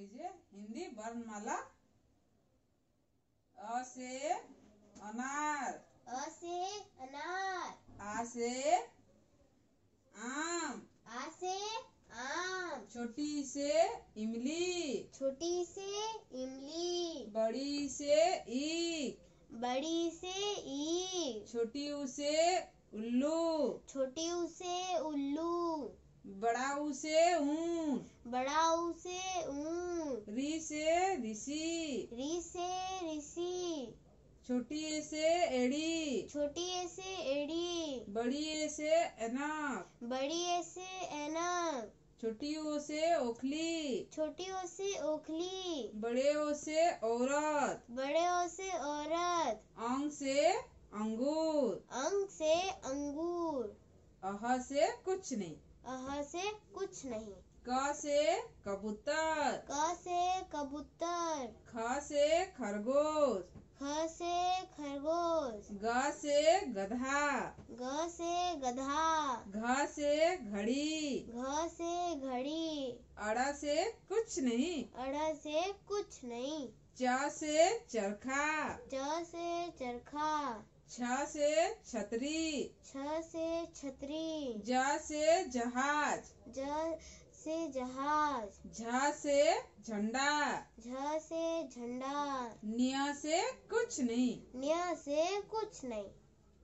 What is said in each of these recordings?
कीजिए हिंदी वर्णमाला। अ से अनार। अ से अनार। आ से आम। आ से आम। छोटी से इमली। छोटी से इमली। बड़ी से ईख। बड़ी से ई छोटी ऊ से उल्लू। छोटी ऊ से उल्लू। बड़ा ऊ से ऊन। बड़ा ऊ से ऊन। ऋषि। री से ऋषि। छोटी ए से एड़ी। छोटी ए से एड़ी। बड़ी ए से बड़ी ए से छोटी ओ से ओखली। छोटी ओ से ओखली। बड़े ओ से औरत। बड़े ओ से औरत। अंग से अंगूर। अंग से अंगूर। अह से कुछ नहीं। अह से कुछ नहीं। क से कबूतर। क से कबूतर। ख से खरगोश। ख से खरगोश। ग से गधा। ग से गधा। घ से घड़ी। घ से घड़ी। अड़ा से कुछ नहीं। अड़ से कुछ नहीं। च से चरखा। च से चरखा। छ से छतरी। छ से छतरी। ज से जहाज़। ज से जहाज़। झा से झंडा। झ से झंडा। निया से कुछ नहीं। निया से कुछ नहीं।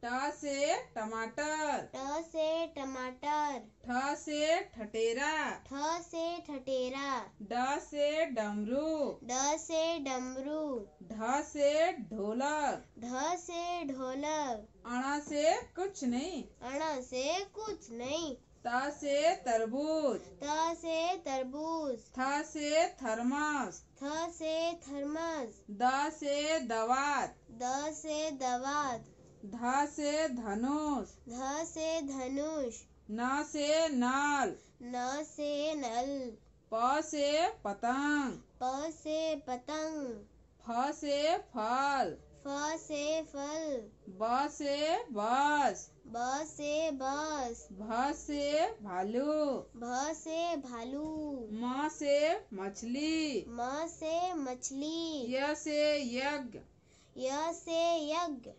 ट से टमाटर। ट से टमाटर। ठ से ठटेरा। ठ से ठटेरा। ड से डमरू। ड से डमरू। ढ से ढोलक। ढ से ढोलक। अण से कुछ नहीं। अण से कुछ नहीं। त से तरबूज। त से तरबूज। थ से थर्मस। थ से थर्मस। द से दवात द से दवात ध से धनुष। ध से धनुष। न से नल। न से नल। प से पतंग। प से पतंग। फ से फल। फ से फल। ब से बस। ब से बस। भ से भालू। भ से भालू। म से मछली। म से मछली। य से यज्ञ। य से यज्ञ।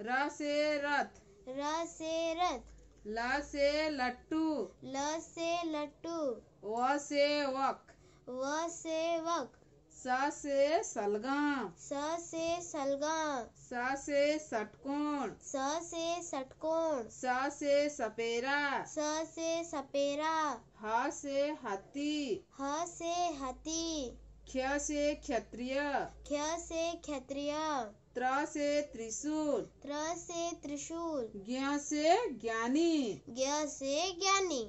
र से रथ। र से रथ। ल से लट्टू। ल से लट्टू। व से वक। व से वक। स से सलगम। स से सलगम। स से षटकोण स से षटकोण स से सपेरा। स से सपेरा। ह से हाथी ह से हाथी क्ष से क्षत्रिय। क्ष से क्षत्रिय। त्र से त्रिशूल। त्र से त्रिशूल। ज्ञ से ज्ञानी। ज्ञ से ज्ञानी।